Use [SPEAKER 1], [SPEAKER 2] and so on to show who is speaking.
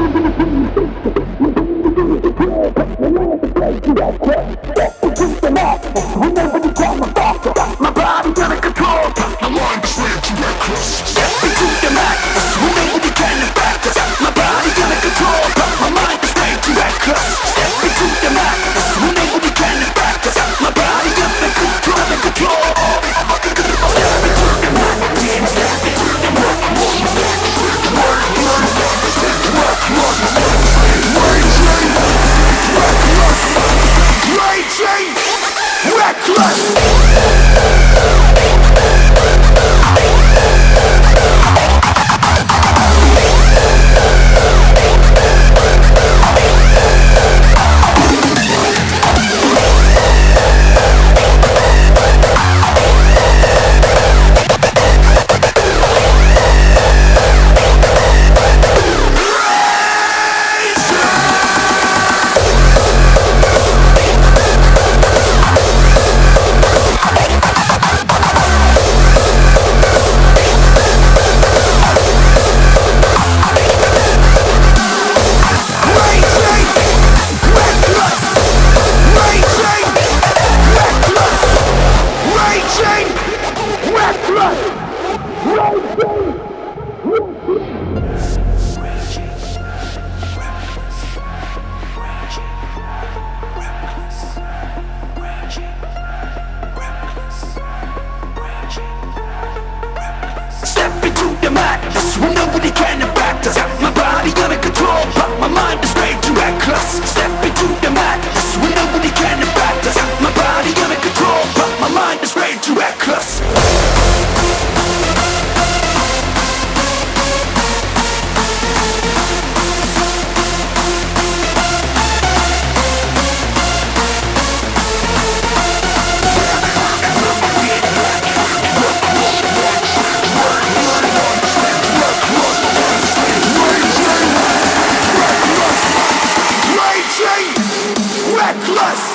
[SPEAKER 1] My body's under back Swing over the cannon. Endless!